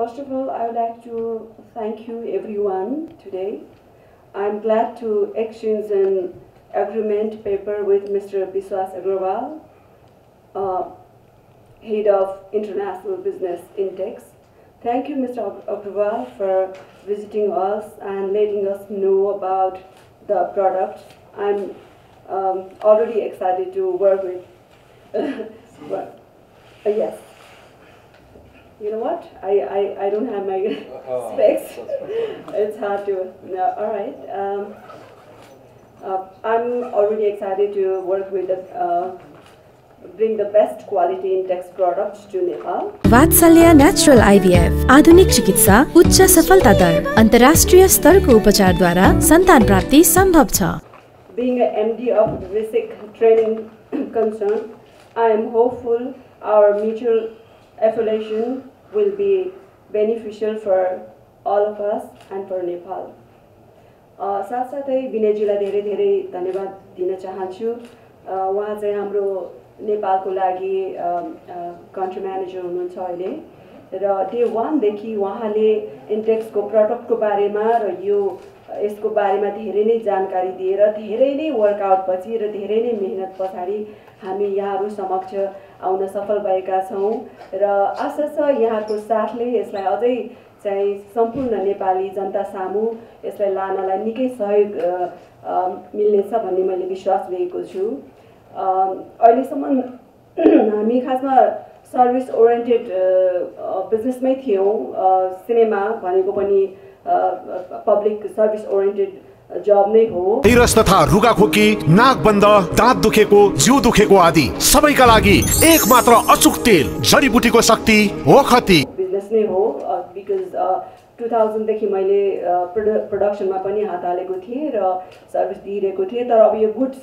First of all, I would like to thank you everyone today. I'm glad to exchange an agreement paper with Mr. Biswas Agrawal, uh, Head of International Business Index. Thank you, Mr. Agrawal, for visiting us and letting us know about the product. I'm um, already excited to work with. well, uh, yes. You know what? I, I, I don't have my Oh, specs. it's hard to. No, all right. Um, uh, I'm already excited to work with the, uh, bring the best quality index products to Nepal. Vatsalya natural IVF आधुनिक चिकित्सा उच्च सफलता दर अन्तर्राष्ट्रिय स्तरको उपचारद्वारा सन्तान प्राप्ति सम्भव छ Being an MD of basic training concern, I am hopeful our mutual affiliation will be beneficial for all of us and for Nepal. अ, साथसाथै विनयजीलाई धेरै धेरै धन्यवाद दिन चाहन्छु उहाँ चाहिँ हाम्रो नेपालको लागि कन्ट्री म्यानेजर हुनुहुन्छ अहिले र डे वानदेखि उहाँले इन्टेक्सको प्रडक्टको बारेमा र यो यसको बारेमा धेरै नै जानकारी दिएर धेरै नै वर्कआउटपछि र धेरै नै मेहनत पछाडि हामी यहाँहरू समक्ष आउन सफल भएका छौँ र आशा छ यहाँको साथले यसलाई अझै चाहिँ सम्पूर्ण नेपाली जनता सामु यसलाई लानलाई निकै सहयोग मिल्नेछ भन्ने मैले विश्वास लिएको छु। अहिलेसम्म हामी खासमा सर्भिस ओरिएन्टेड बिजनेसमै थियौँ सिनेमा भनेको पनि पब्लिक सर्भिस ओरिएन्टेड हो। भाइरस तथा रुगाखोकी नाक बन्द दाँत दुखेको जिउ दुखेको आदि सबैका लागि एक मात्र अचुक तेल जडीबुटीको शक्ति ओखती बिजनेस नै हो बिकज टु थाउजन्डदेखि मैले प्रड प्रडक्सनमा पनि हात हालेको थिएँ र सर्भिस दिइरहेको थिएँ। तर अब यो गुड्स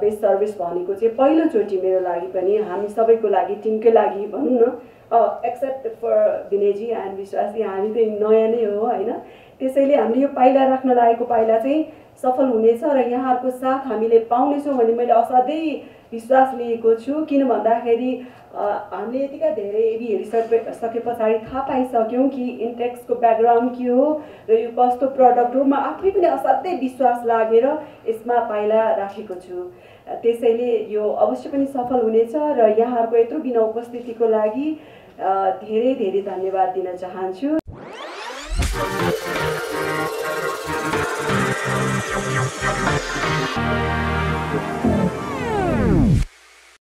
बेस्ट सर्भिस भनेको चाहिँ पहिलोचोटि मेरो लागि पनि हामी सबैको लागि टिमकै लागि भनौँ न। एक्सेप्ट फर विनयजी एन्ड विश्वासी हामी चाहिँ नयाँ नै हो होइन? त्यसैले हामीले यो पाइला राख्न लागेको पाइला चाहिँ सफल हुनेछ र यहाँहरूको साथ हामीले पाउनेछौँ भन्ने मैले असाध्यै विश्वास लिएको छु। किन भन्दाखेरि हामीले यतिका धेरै एबी हेरिसके सके पछाडि थाहा पाइसक्यौँ कि इन्टेक्सको ब्याकग्राउन्ड के हो र यो कस्तो प्रडक्ट हो। म आफै पनि असाध्यै विश्वास लागेर यसमा पाइला राखेको छु। त्यसैले यो अवश्य पनि सफल हुनेछ र यहाँहरूको यत्रो बिना उपस्थितिको लागि धेरै धेरै धन्यवाद दिन चाहन्छु।